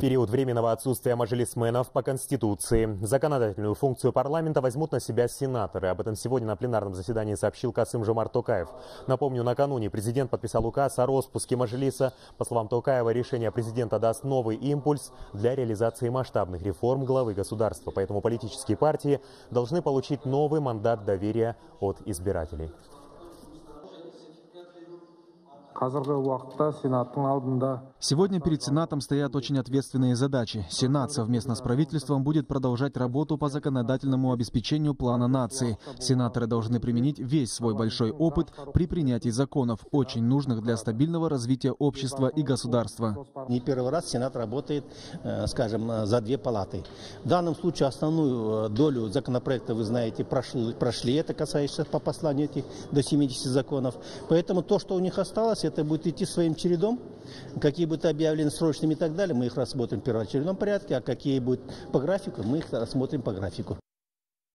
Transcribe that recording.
Период временного отсутствия мажилисменов по Конституции законодательную функцию парламента возьмут на себя сенаторы. Об этом сегодня на пленарном заседании сообщил Касым Жомар Токаев. Напомню, накануне президент подписал указ о распуске Мажилиса. По словам Токаева, решение президента даст новый импульс для реализации масштабных реформ главы государства. Поэтому политические партии должны получить новый мандат доверия от избирателей. Сегодня перед Сенатом стоят очень ответственные задачи. Сенат совместно с правительством будет продолжать работу по законодательному обеспечению плана нации. Сенаторы должны применить весь свой большой опыт при принятии законов, очень нужных для стабильного развития общества и государства. Не первый раз Сенат работает, э, скажем, э, за две палаты. В данном случае основную э, долю законопроекта, вы знаете, прошли, прошли. это касается по посланию этих до 70 законов. Поэтому то, что у них осталось, это будет идти своим чередом. Какие будут объявлены срочными и так далее, мы их рассмотрим в первоочередном порядке, а какие будут по графику, мы их рассмотрим по графику.